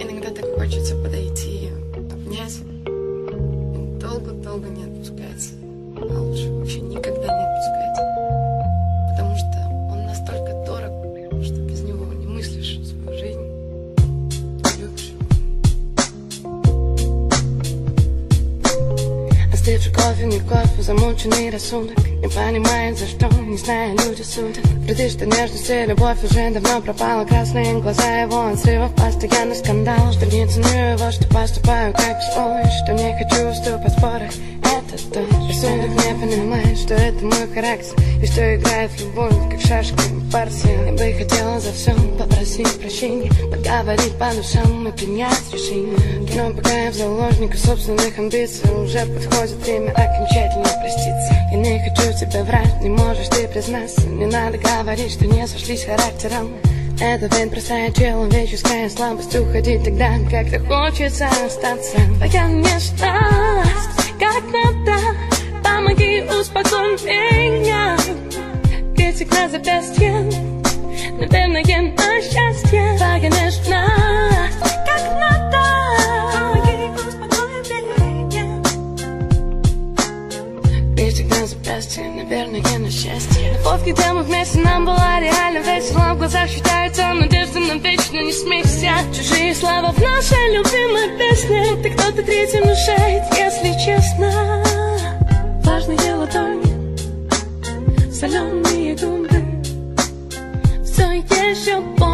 Иногда так хочется подойти, обнять, долго-долго не отпускать, а лучше вообще никогда не отпускать, потому что он настолько дорог, что без него не мыслишь свою жизнь, Остывший кофе, не кофе, замученный рассудок. Не понимает за что, не зная люди судят. Вроде что нежность и любовь уже давно пропала. Красные глаза его от срывов, постоянный скандал. Что не ценю его, что поступаю как свой Что не хочу уступать в спорах, это то Рассудок не понимает, что это мой характер. И что играет в любовь, как шашки в партии Я бы хотела за все попросить прощения Поговорить по душам и принять решение Я в заложниках собственных амбиций. Уже подходит время окончательно проститься. Я не хочу тебе врать, не можешь ты признаться. Не надо говорить, что не сошлись характером. Это ведь простая человеческая слабость. Уходить тогда, когда хочется остаться. Твоя нежность, как надо? Помоги, успокой меня. Крестик на запястье? Наверное, на счастье на запястье, наверное, на счастье. Любовь, где мы вместе, нам была реально весело. В глазах считается надежда на вечно, не смейся. Чужие слова в нашей любимой песне. Ты кто-то третий мешает, если честно. Влажные ладони, соленые губы Все еще помню